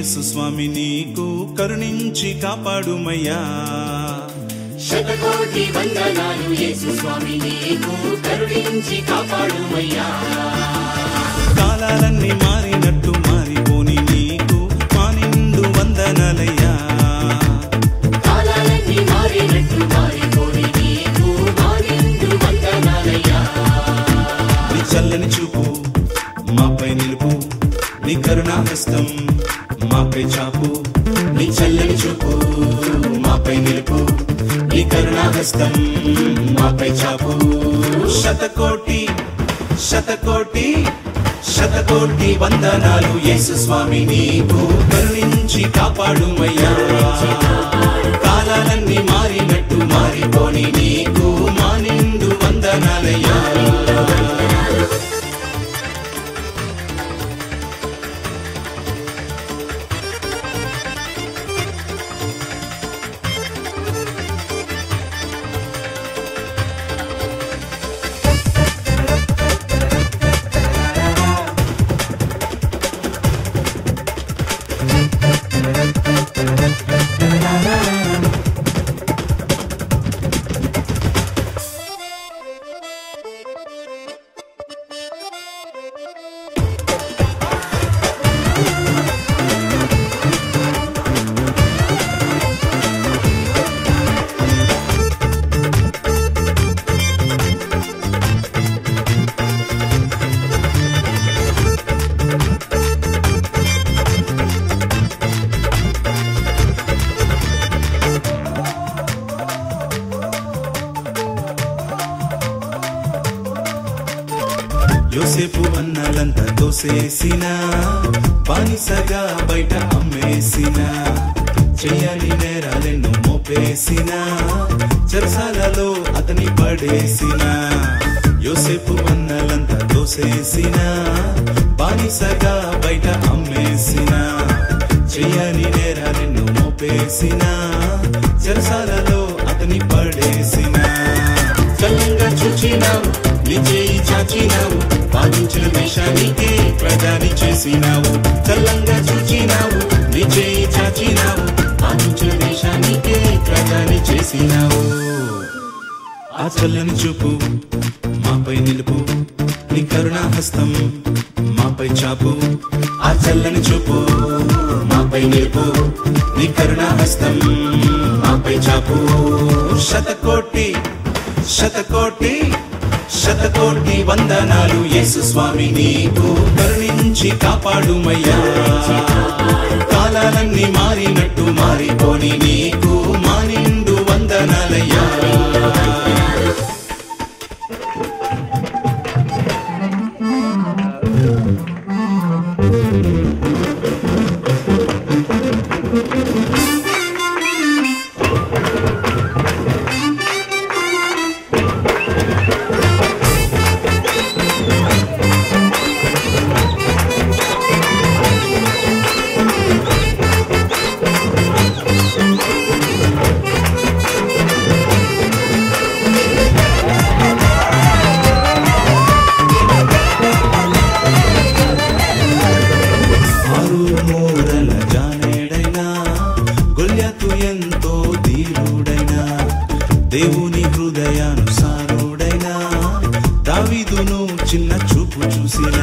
యేసు స్వామి నీకు కరుణించి కాపాడుమయ్యా. శతకోటి వందనాలు యేసు స్వామి నీకు కరుణించి కాపాడుమయ్యా. కాలాలన్నీ మారినట్టు మారిపోని నీకు మా నిండు వందనాలయ్యా. కాలాలన్నీ మారినట్టు మారిపోయి నీకు మారిండు వందనాలయ్యా. నీ చల్లని చూపు మాపై నిలుపు నీ కరుణాహస్తం మాపై చాపు నీ చల్లని చూపు మాపై నిలుపు నీ కరుణాహస్తం మాపై చాపు. శతకోటి శతకోటి శతకోటి వందనాలు యేసు స్వామి నీకు. కరుణించి కాపాడుమయ్యా. కాలాలన్నీ మారినట్టు మారిపోని నీకు. మా యోసేపు అన్నలంతా దోసేసిన బానిసగా బయట అమ్మేసిన చెయ్యని నేరాలెన్నో మోపేసిన చెరసాలలో అతని పడేసిన. యోసేపు అన్నలంతా దోసేసిన బానిసగా బయట అమ్మేసిన చెయ్యని నేరాలెన్నో మోపేసిన చెరసాలలో అతని పడే విజయి చాచినావు పాలించిన దేశానికే ప్రధాని చేసినావు చల్లంగా చూచినావు. విజయి చాచినావు పాలించిన దేశానికే ప్రధాని చేసినావు ఆ చల్లని చూపు మాపై నిలుపు. నీ కరుణా హస్తం మాపై చాపు. ఆ చల్లని చూపు మాపై నిలుపు. నీ కరుణా హస్తం మాపై చాపు. శతకోటి శతకోటి శతకోటి వందనాలు. యేసు స్వామి నీకు కరుణించి కాపాడుమయ్యా. కాలాలన్నీ మారినట్టు మారిపోని నీకు మా నిండు వందనాలయ్యా. గొల్యతు ఎంతో ధీరుడైనా దేవుని హృదయానుసారుడైనా దావిదును చిన్న చూపు చూసిన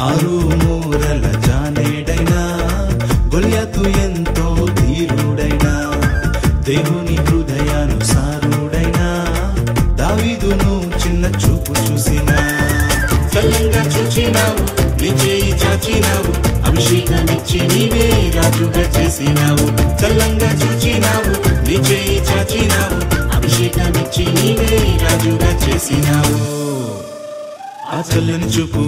ఆరు మూరల జానేడైనా గొల్యతు ఎంతో ధీరుడైనా దేవుని హృదయానుసారుడైనా దావిదును చిన్న చూపు చూసిన. చల్లంగా చూచినావు నీ చాచినావు అభిషేకాన్నిచ్చి నీవే రాజుగా చేసినావు చల్లంగా చూచినావు నీ చేయి చాచినావు అభిషేకమిచ్చి నీవే రాజుగా చేసినావు. ఆ చల్లని చూపు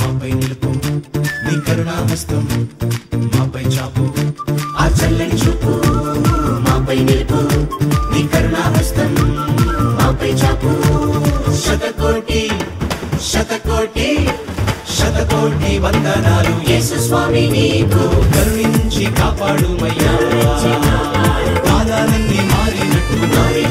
మాపై నిలుపు నీ కరుణాహస్తం మాపై చాపు. ఆ చల్లని చూపు మాపై నిలుపు నీ కరుణాహస్తం మాపై చాపు. శతకోటి శతకోటి కోటి వందనాలు. యేసు స్వామి నీకు కరుణించి కాపాడుమయ్యా. పాదాలన్నీ మారినట్టు మారి